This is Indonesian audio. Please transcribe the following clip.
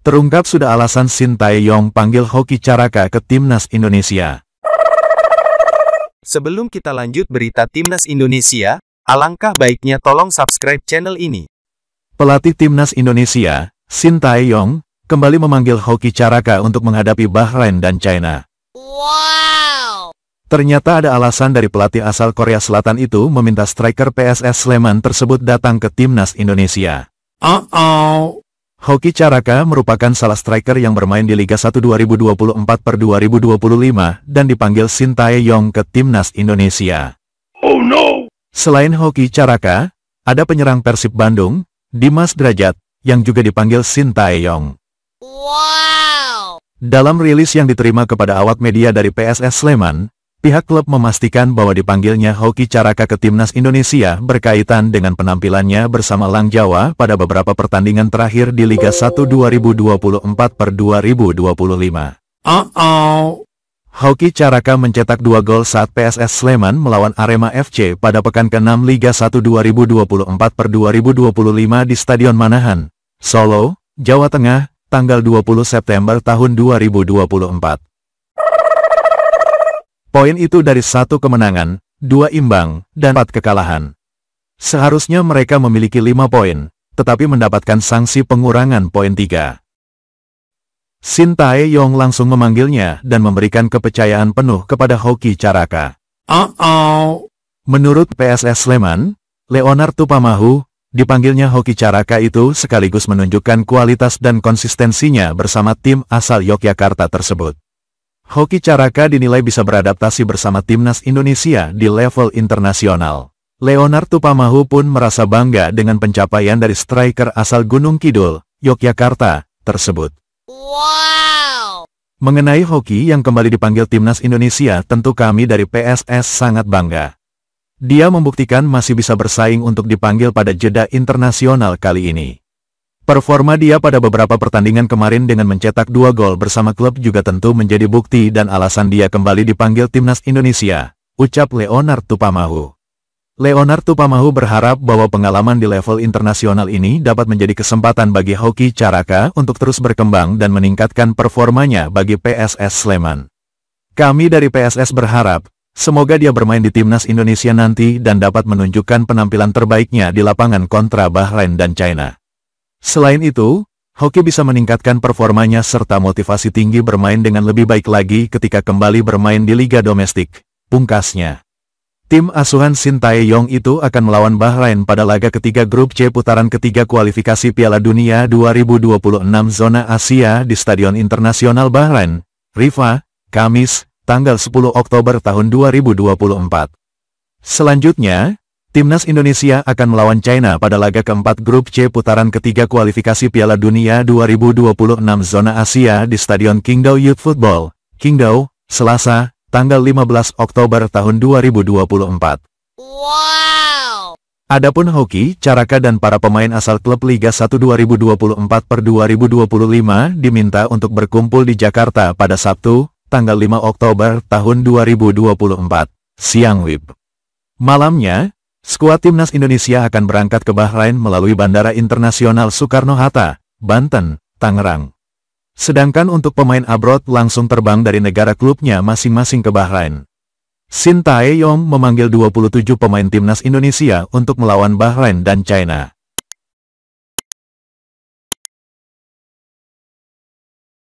Terungkap sudah alasan Shin Tae-yong panggil Hoki Caraka ke Timnas Indonesia. Sebelum kita lanjut berita Timnas Indonesia, alangkah baiknya tolong subscribe channel ini. Pelatih Timnas Indonesia, Shin Tae-yong, kembali memanggil Hoki Caraka untuk menghadapi Bahrain dan China. Wow! Ternyata ada alasan dari pelatih asal Korea Selatan itu meminta striker PSS Sleman tersebut datang ke Timnas Indonesia. Uh-oh! Hoki Caraka merupakan salah striker yang bermain di Liga 1 2024 per 2025 dan dipanggil Shin Tae-yong ke Timnas Indonesia. Oh no! Selain Hoki Caraka, ada penyerang Persib Bandung, Dimas Derajat, yang juga dipanggil Shin Tae-yong. Wow! Dalam rilis yang diterima kepada awak media dari PSS Sleman, Pihak klub memastikan bahwa dipanggilnya Hoki Caraka ke timnas Indonesia berkaitan dengan penampilannya bersama Lang Jawa pada beberapa pertandingan terakhir di Liga 1 2024 per 2025. Uh-oh. Hoki Caraka mencetak dua gol saat PSS Sleman melawan Arema FC pada pekan ke-6 Liga 1 2024 per 2025 di Stadion Manahan, Solo, Jawa Tengah, tanggal 20 September tahun 2024. Poin itu dari satu kemenangan, dua imbang, dan empat kekalahan. Seharusnya mereka memiliki lima poin, tetapi mendapatkan sanksi pengurangan poin tiga. Shin Tae-yong langsung memanggilnya dan memberikan kepercayaan penuh kepada Hoki Caraka. Uh-oh. Menurut PSS Sleman, Leonard Tupamahu, dipanggilnya Hoki Caraka itu sekaligus menunjukkan kualitas dan konsistensinya bersama tim asal Yogyakarta tersebut. Hoki Caraka dinilai bisa beradaptasi bersama timnas Indonesia di level internasional. Leonard Tupamahu pun merasa bangga dengan pencapaian dari striker asal Gunung Kidul, Yogyakarta, tersebut. Wow! Mengenai Hoki yang kembali dipanggil timnas Indonesia tentu kami dari PSS sangat bangga. Dia membuktikan masih bisa bersaing untuk dipanggil pada jeda internasional kali ini. Performa dia pada beberapa pertandingan kemarin dengan mencetak dua gol bersama klub juga tentu menjadi bukti dan alasan dia kembali dipanggil timnas Indonesia, ucap Leonard Tupamahu. Leonard Tupamahu berharap bahwa pengalaman di level internasional ini dapat menjadi kesempatan bagi Hoki Caraka untuk terus berkembang dan meningkatkan performanya bagi PSS Sleman. Kami dari PSS berharap, semoga dia bermain di timnas Indonesia nanti dan dapat menunjukkan penampilan terbaiknya di lapangan kontra Bahrain dan China. Selain itu, hoki bisa meningkatkan performanya serta motivasi tinggi bermain dengan lebih baik lagi ketika kembali bermain di liga domestik, pungkasnya. Tim asuhan Shin Tae-yong itu akan melawan Bahrain pada laga ketiga grup C putaran ketiga kualifikasi Piala Dunia 2026 zona Asia di Stadion Internasional Bahrain, Rifa, Kamis, tanggal 10 Oktober tahun 2024. Selanjutnya, Timnas Indonesia akan melawan China pada laga keempat grup C putaran ketiga kualifikasi Piala Dunia 2026 zona Asia di Stadion Qingdao Youth Football, Qingdao, Selasa, tanggal 15 Oktober tahun 2024. Wow! Adapun hoki, Caraka dan para pemain asal klub Liga 1 2024 per 2025 diminta untuk berkumpul di Jakarta pada Sabtu, tanggal 5 Oktober tahun 2024, siang WIB. Malamnya, Skuad timnas Indonesia akan berangkat ke Bahrain melalui Bandara Internasional Soekarno-Hatta, Banten, Tangerang. Sedangkan untuk pemain abroad langsung terbang dari negara klubnya masing-masing ke Bahrain. Shin Tae-yong memanggil 27 pemain timnas Indonesia untuk melawan Bahrain dan China.